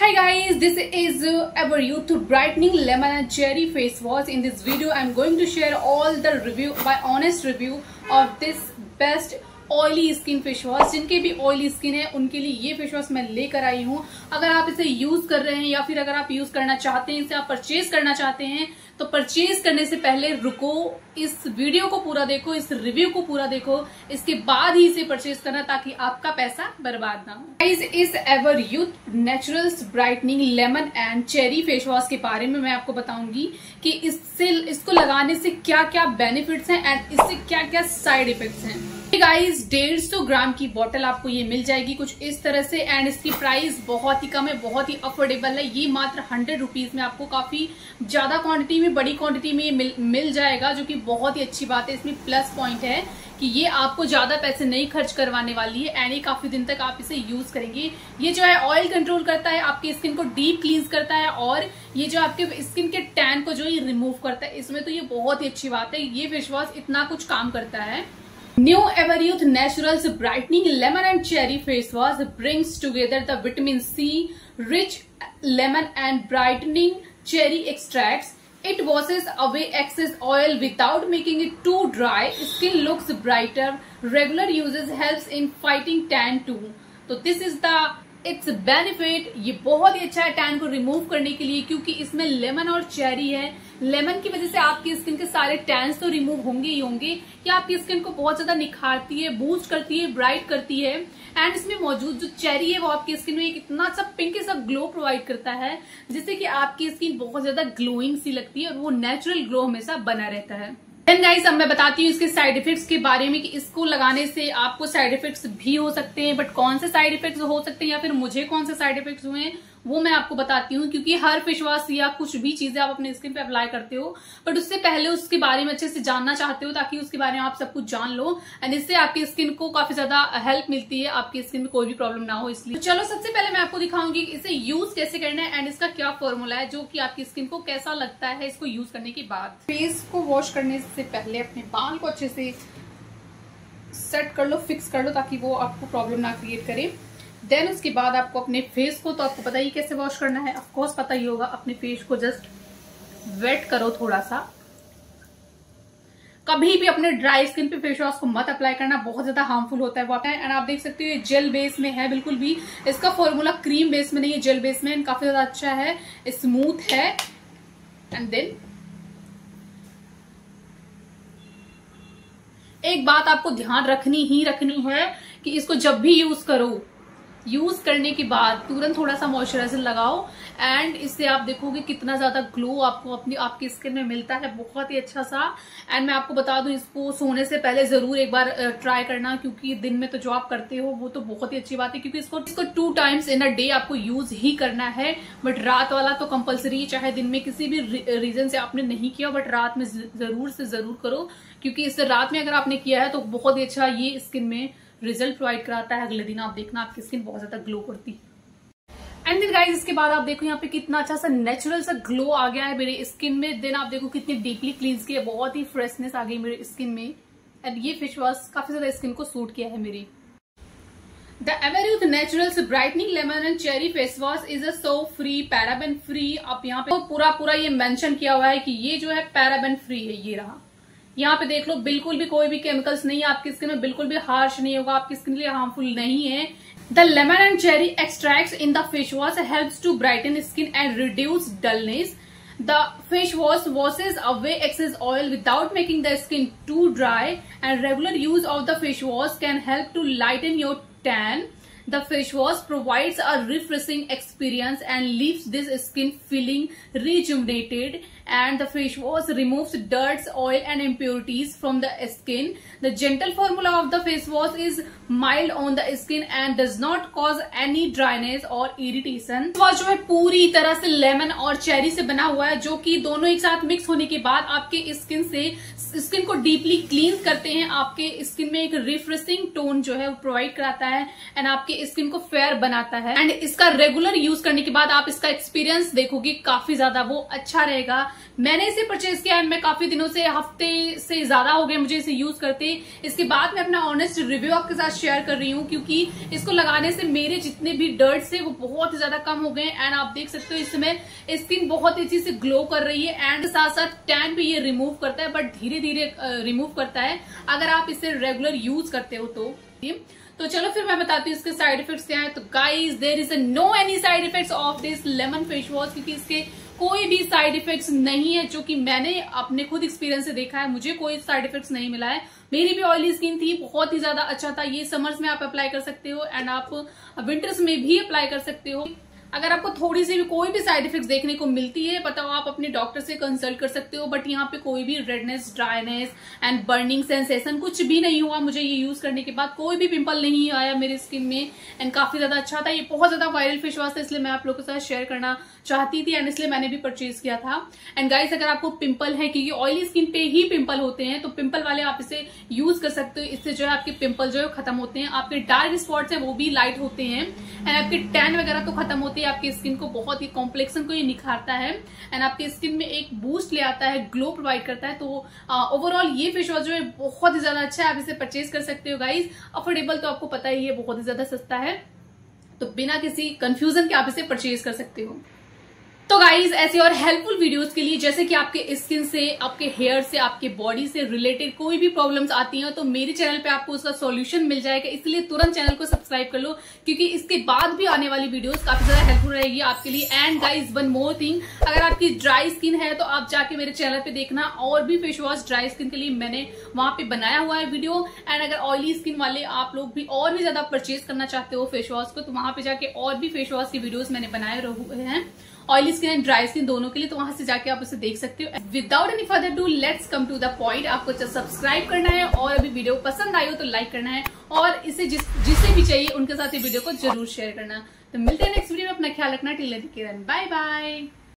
Hi guys, this is uh, our youth brightening lemon and cherry face wash. In this video, I'm going to share all the review, my honest review of this best oily skin face wash जिनके भी oily skin है, उनके लिए ये face wash मैं लेकर आई हूँ। अगर आप इसे यूज़ कर रहे हैं या फिर अगर आप यूज़ करना चाहते हैं, इसे आप परचेज करना चाहते हैं तो परचेज करने से पहले रुको, इस वीडियो को पूरा देखो, इस रिव्यू को पूरा देखो, इसके बाद ही इसे परचेज करना ताकि आपका पैसा बर्बाद ना हो। इस इस Everyuth Naturals brightening lemon and cherry face wash के बारे में मैं आपको बताऊँगी कि इससे, इसको लगाने से क्या क्या बेनिफिट्स हैं एंड इससे क्या क्या साइड इफेक्ट्स हैं। गाइस डेढ़ सौ ग्राम की बोतल आपको ये मिल जाएगी कुछ इस तरह से एंड इसकी प्राइस बहुत ही कम है बहुत ही अफोर्डेबल है। ये मात्र हंड्रेड रुपीज़ में आपको काफ़ी ज़्यादा क्वांटिटी में बड़ी क्वांटिटी में ये मिल, मिल जाएगा जो कि बहुत ही अच्छी बात है। इसमें प्लस पॉइंट है कि ये आपको ज़्यादा पैसे नहीं खर्च करवाने वाली है एंड ये काफ़ी दिन तक आप इसे यूज़ करेंगे। ये जो है ऑयल कंट्रोल करता है आपकी स्किन को डीप क्लींस करता है और ये जो आपके स्किन के टैन को जो ये रिमूव करता है इसमें तो ये बहुत ही अच्छी बात है। ये फेस वॉश इतना कुछ काम करता है। New Everyuth Naturals Brightening Lemon and Cherry Face Wash brings together the vitamin C, rich lemon and brightening cherry extracts. It washes away excess oil without making it too dry. Skin looks brighter. Regular uses helps in fighting tan too. So this is the its benefit, ये बहुत ही अच्छा है tan को remove करने के लिए, क्योंकि इसमें लेमन और चेरी है। लेमन की वजह से आपकी स्किन के सारे टैंस तो रिमूव होंगे ही होंगे, ये आपकी स्किन को बहुत ज़्यादा निखारती है, बूस्ट करती है, ब्राइट करती है। एंड इसमें मौजूद जो चेरी है, वो आपकी स्किन में एक इतना सा पिंक सा ग्लो प्रोवाइड करता है, जिससे कि आपकी स्किन बहुत ज़्यादा ग्लोइंग सी लगती है और वो नेचुरल ग्लो हमेशा बना रहता है। देन अब मैं बताती हूँ इसके साइड इफेक्ट्स के बारे में कि इसको लगाने से आपको साइड इफेक्ट्स भी हो सकते हैं बट कौन से साइड इफेक्ट्स हो सकते हैं या फिर मुझे कौन से साइड इफेक्ट्स हुए हैं वो मैं आपको बताती हूँ, क्योंकि हर फेस वॉश या कुछ भी चीज़ें आप अपने स्किन पे अप्लाई करते हो। बट उससे पहले उसके बारे में अच्छे से जानना चाहते हो, ताकि उसके बारे में आप सब कुछ जान लो। एंड इससे आपकी स्किन को काफ़ी ज़्यादा हेल्प मिलती है, आपकी स्किन में कोई भी प्रॉब्लम ना हो, इसलिए। तो चलो, सबसे पहले मैं आपको दिखाऊँगी इसे यूज़ कैसे करना है एंड इसका क्या फॉर्मूला है, जो की आपकी स्किन को कैसा लगता है, इसको यूज़ करने के बाद। फेस को वॉश करने से पहले अपने बाल को अच्छे से सेट कर लो फिक्स कर लो, ताकि वो आपको प्रॉब्लम ना क्रिएट करे। देन उसके बाद आपको अपने फेस को तो आपको पता ही कैसे वॉश करना है? ऑफकोर्स पता ही होगा, अपने फेस को जस्ट वेट करो थोड़ा सा कभी भी अपने ड्राई स्किन पे फेस वॉश को मत अप्लाई करना, बहुत ज़्यादा हार्मफुल होता है वो एंड आप देख सकते हो ये जेल बेस में है, बिल्कुल भी। इसका फॉर्मूला क्रीम बेस में नहीं है जेल बेस में एंड काफ़ी ज़्यादा अच्छा है स्मूथ है। एंड देन एक बात आपको ध्यान रखनी ही रखनी है कि इसको जब भी यूज़ करो यूज़ करने के बाद तुरंत थोड़ा सा मॉइस्चराइजर लगाओ एंड इससे आप देखोगे कितना ज़्यादा ग्लो आपको अपनी, आपकी स्किन में मिलता है। बहुत ही अच्छा सा। एंड मैं आपको बता दूँ, इसको सोने से पहले ज़रूर एक बार ट्राई करना, क्योंकि दिन में तो जो आप करते हो, वो तो बहुत ही अच्छी बात है, क्योंकि इसको इसको two times in a day आपको यूज़ ही करना है। बट रात वाला तो कंपल्सरी चाहे दिन में किसी भी रीजन से आपने नहीं किया बट रात में ज़रूर से ज़रूर करो, क्योंकि इससे रात में अगर आपने किया है तो बहुत ही अच्छा ये स्किन में रिज़ल्ट प्रोवाइड कराता है, अगले दिन आप देखना आपकी स्किन बहुत ज़्यादा ग्लो करती है। एंड देन गाइज़ इसके बाद आप देखो यहाँ पे कितना अच्छा सा नेचुरल सा ग्लो आ गया है मेरे स्किन में। देन आप देखो कितनी डीपली क्लींस की है, बहुत ही फ्रेशनेस आ गई मेरे स्किन में। एंड ये फेस वॉश काफ़ी ज़्यादा स्किन को सूट किया है मेरी। The Everyuth Naturals brightening lemon and cherry face wash is a so free paraben free आप यहाँ पे पूरा पूरा ये मेंशन किया हुआ है कि ये जो है पैराबेन फ्री है, ये रहा। यहाँ पे देख लो, बिल्कुल भी कोई भी केमिकल्स नहीं है, आपकी स्किन में बिल्कुल भी हार्श नहीं होगा, आपकी स्किन के लिए हार्मफुल नहीं है। The lemon and cherry extract in the face wash help to brighten skin and reduce dullness the face wash washes away excess oil without making the skin to dry and regular use of the face wash can help to lighten your tan the face wash provides a refreshing experience and leave this skin feeling rejuvenated and the face wash removes dirt, oil and impurities from the skin. The gentle formula of the face wash is mild on the skin and does not cause any dryness or irritation. Wash जो है पूरी तरह से lemon और cherry से बना हुआ है जो कि दोनों एक साथ मिक्स होने के बाद आपके स्किन से स्किन को डीपली क्लीन करते हैं आपके स्किन में एक रिफ्रेशिंग टोन जो है प्रोवाइड कराता है एंड आपके स्किन को फेयर बनाता है एंड इसका रेगुलर यूज़ करने के बाद आप इसका एक्सपीरियंस देखोगे काफ़ी ज़्यादा वो अच्छा रहेगा मैंने इसे परचेज किया एंड मैं काफ़ी दिनों से, हफ़्ते से ज़्यादा हो गए मुझे इसे यूज़ करते। इसके बाद मैं अपना ऑनेस्ट रिव्यू आपके साथ शेयर कर रही हूँ, क्योंकि इसको लगाने से मेरे जितने भी डर्ट थे, वो बहुत ज़्यादा कम हो गए एंड आप देख सकते हो, इस समय स्किन बहुत तेज़ी से ग्लो कर रही है। एंड साथ साथ टैन भी ये रिमूव करता है बट धीरे धीरे रिमूव करता है। अगर आप इसे रेगुलर यूज़ करते हो तो। तो चलो फिर मैं बताती हूँ इसके साइड इफेक्ट्स क्या है। तो guys there is no any side effects of this lemon face wash क्योंकि इसके कोई भी साइड इफेक्ट्स नहीं है, जो कि मैंने अपने खुद एक्सपीरियंस से देखा है, मुझे कोई साइड इफेक्ट्स नहीं मिला है। मेरी भी ऑयली स्किन थी, बहुत ही ज़्यादा अच्छा था। ये समर्स में आप अप्लाई कर सकते हो एंड आप विंटर्स में भी अप्लाई कर सकते हो। अगर आपको थोड़ी सी भी कोई भी साइड इफ़ेक्ट देखने को मिलती है बताओ आप अपने डॉक्टर से कंसल्ट कर सकते हो बट यहाँ पे कोई भी redness dryness and burning sensation कुछ भी नहीं हुआ, मुझे ये यूज़ करने के बाद कोई भी पिंपल नहीं आया मेरी स्किन में एंड काफ़ी ज़्यादा अच्छा था। ये बहुत ज़्यादा वायरल फेस वॉश था, इसलिए मैं आप लोगों के साथ शेयर करना चाहती थी एंड इसलिए मैंने भी परचेज किया था। एंड गाइस अगर आपको पिंपल है, क्योंकि ऑयली स्किन पे ही पिंपल होते हैं तो पिंपल वाले आप इसे यूज़ कर सकते हो। इससे जो है आपके पिंपल जो है खत्म होते हैं। आपके डार्क स्पॉट्स है, वो भी लाइट होते हैं। एंड आपके टैन वगैरह तो खत्म होते हैं आपकी स्किन को बहुत ही कॉम्प्लेक्सन को ये निखारता है। एंड आपके स्किन में एक बूस्ट ले आता है ग्लो प्रोवाइड करता है। तो ओवरऑल ये फेस वॉश जो है बहुत ही ज़्यादा अच्छा है। आप इसे परचेज कर सकते हो गाइज़ अफोर्डेबल तो आपको पता ही है, बहुत ही ज़्यादा सस्ता है। तो बिना किसी कंफ्यूजन के आप इसे परचेज कर सकते हो। तो गाइज़ ऐसे और हेल्पफुल वीडियोस के लिए, जैसे कि आपके स्किन से, आपके हेयर से, आपके बॉडी से रिलेटेड कोई भी प्रॉब्लम्स आती हैं तो मेरे चैनल पे आपको उसका सॉल्यूशन मिल जाएगा। इसलिए तुरंत चैनल को सब्सक्राइब कर लो, क्योंकि इसके बाद भी आने वाली वीडियोस काफ़ी ज़्यादा हेल्पफुल रहेगी आपके लिए। And guys one more thing अगर आपकी ड्राई स्किन है तो आप जाके मेरे चैनल पे देखना, और भी फेस वॉश ड्राई स्किन के लिए मैंने वहाँ पे बनाया हुआ है वीडियो एंड अगर ऑयली स्किन वाले आप लोग भी और भी ज़्यादा परचेज करना चाहते हो फेस वॉश को तो वहाँ पे जाके और भी फेस वॉश की वीडियोज़ मैंने बनाए हुए हैं। Oily skin and dry skin दोनों के लिए तो वहाँ से जाके आप उसे देख सकते हो। Without any further do let's come to the point आपको सब्सक्राइब करना है और अभी वीडियो पसंद आई हो तो लाइक करना है। और इसे जिस, जिसे भी चाहिए, उनके साथ ये वीडियो को ज़रूर शेयर करना। तो मिलते हैं नेक्स्ट वीडियो में। अपना ख्याल रखना। Till bye bye